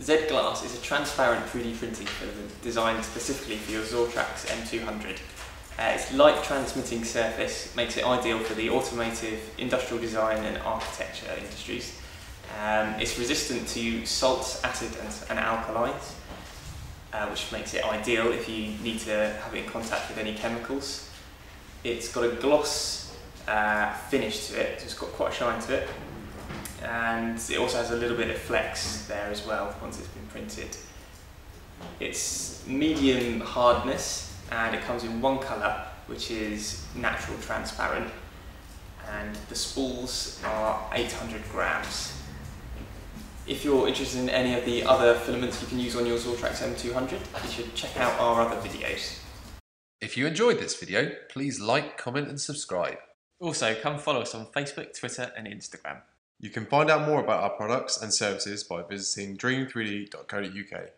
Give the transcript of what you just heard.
Z-Glass is a transparent 3D printing filament designed specifically for your Zortrax M200. Uh, its light transmitting surface makes it ideal for the automotive, industrial design and architecture industries. Um, it's resistant to salts, acid and, and alkalis, uh, which makes it ideal if you need to have it in contact with any chemicals. It's got a gloss uh, finish to it, so it's got quite a shine to it, and it also has a little bit of flex there as well once it's been printed. It's medium hardness and it comes in one colour which is natural transparent and the spools are 800 grams. If you're interested in any of the other filaments you can use on your Zortrax M200 you should check out our other videos. If you enjoyed this video, please like, comment and subscribe. Also come follow us on Facebook, Twitter and Instagram. You can find out more about our products and services by visiting dream3d.co.uk.